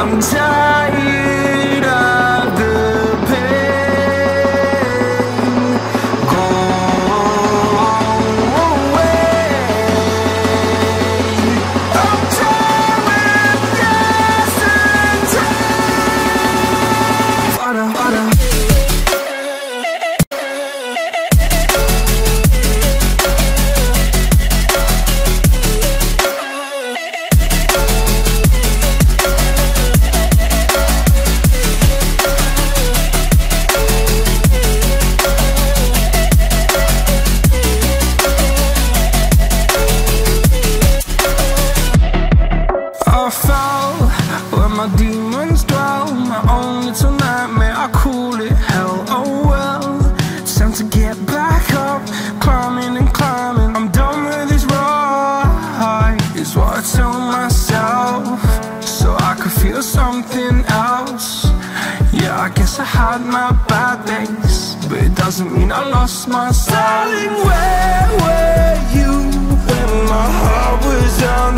I'm tired. I where my demons dwell My own little nightmare, I call it. Hell Oh well, it's time to get back up. Climbing and climbing, I'm done with this ride. Is what I tell myself So I could feel something else. Yeah, I guess I had my bad days But it doesn't mean I lost my style Darling, where were you when my heart was on